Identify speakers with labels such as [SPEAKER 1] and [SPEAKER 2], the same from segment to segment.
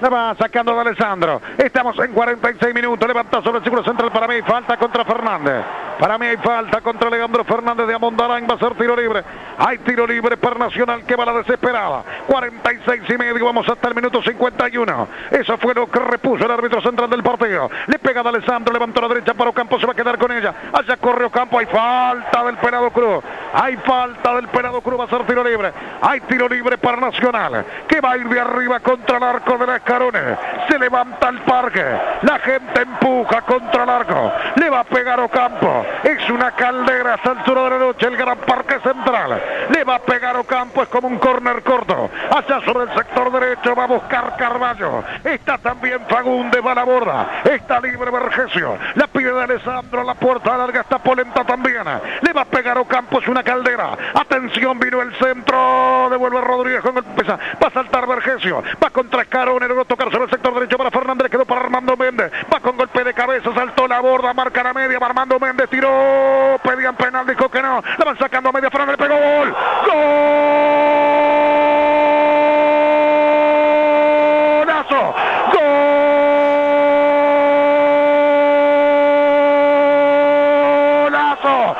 [SPEAKER 1] La va sacando de Alessandro. Estamos en 46 minutos. Levanta sobre el círculo central para mí. Falta contra Fernández. Para mí hay falta contra Leandro Fernández de Amondalán. Va a ser tiro libre. Hay tiro libre para Nacional que va a la desesperada. 46 y medio. Vamos hasta el minuto 51. Eso fue lo que repuso el árbitro central del partido. Le pega de Alessandro. Levantó a la derecha para Ocampo. Se va a quedar con ella. Allá corre Ocampo. Hay falta del Penado Cruz. Hay falta del Penado Cruz. Va a ser tiro libre. Hay tiro libre para Nacional. Que va a ir de arriba contra el arco de la Escarones. Se levanta el parque. La gente empuja contra el arco. Le va a pegar Ocampo. Es una caldera a altura de la noche. El gran parque central. Le va a pegar Ocampo. Es como un córner corto. Allá sobre el sector derecho va a buscar Carballo. Está también Fagunde. Va a la borda. Está libre Vergesio. La pide de Alessandro. La puerta larga está Polenta también. Le va a pegar Ocampo. Es una caldera. Atención. Vino el centro. Devuelve Rodríguez con el pesa. Va a saltar Vergesio. Va contra Escarone. Luego tocar sobre el sector derecho para Fernández. Quedó para Armando Méndez. Va con golpe de cabeza. Saltó la borda. Marca la media. Armando Méndez tiró. Pedían penal. Dijo que no. La van sacando a media. Fernández pegó gol. ¡Golazo! ¡Golazo!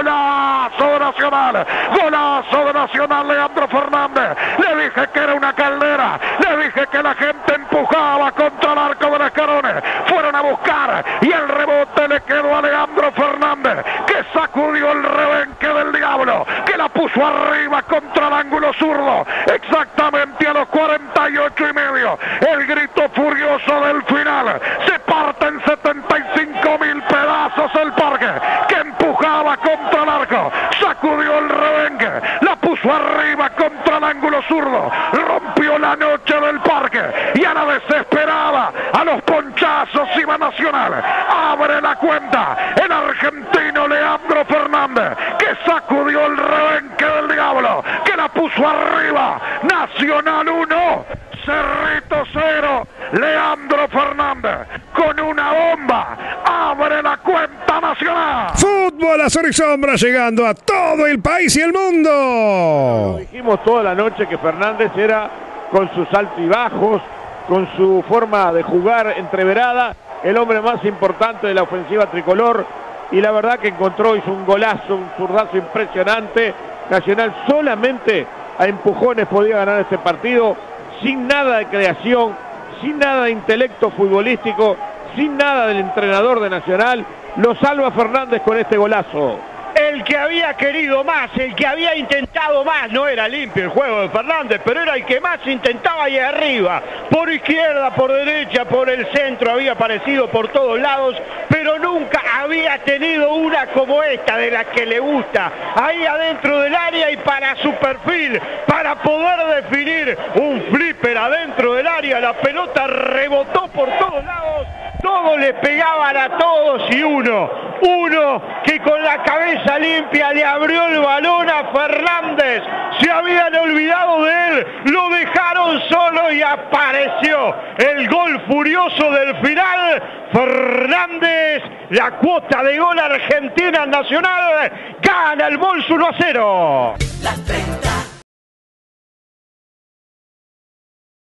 [SPEAKER 1] ¡Golazo de ¡Golazo de Nacional! Leandro Fernández. Le dije que era una caldera. Le dije que la gente empujaba contra el arco de los carones. Fueron a buscar y el rebote le quedó a Leandro Fernández, que sacudió el rebenque del diablo, que la puso arriba contra el ángulo zurdo, exactamente a los 48 y medio. El grito furioso del final. Se parte en 75 mil pedazos el parque, que empujaba contra el arco, sacudió el rebenque, la puso arriba contra el ángulo zurdo, rompió la noche del parque y a la desesperada, a los ponchazos iba Nacional. Abre la cuenta el argentino Leandro Fernández, que sacudió el rebenque del diablo, que la puso arriba. Nacional 1, Cerrito 0, Leandro Fernández con una bomba. Abre la cuenta Nacional.
[SPEAKER 2] Fútbol azul y sombra llegando a todo el país y el mundo.
[SPEAKER 3] Dijimos toda la noche que Fernández era con sus altibajos, con su forma de jugar entreverada, el hombre más importante de la ofensiva tricolor y la verdad que encontró, hizo un golazo, un zurdazo impresionante. Nacional solamente a empujones podía ganar este partido, sin nada de creación, sin nada de intelecto futbolístico, sin nada del entrenador de Nacional. Lo salva Fernández con este golazo.
[SPEAKER 4] El que había querido más, el que había intentado más, no era limpio el juego de Fernández, pero era el que más intentaba ahí arriba, por izquierda, por derecha, por el centro, había aparecido por todos lados, pero nunca había tenido una como esta, de la que le gusta, ahí adentro del área y para su perfil, para poder definir un flipper adentro del área, la pelota rebotó por todos lados, todos le pegaban a todos y uno, uno que con la cabeza limpia le abrió el balón a Fernández. Se habían olvidado de él, lo dejaron solo y apareció el gol furioso del final. Fernández, la cuota de gol argentina nacional, gana el bolso 1 a 0.
[SPEAKER 5] Las 30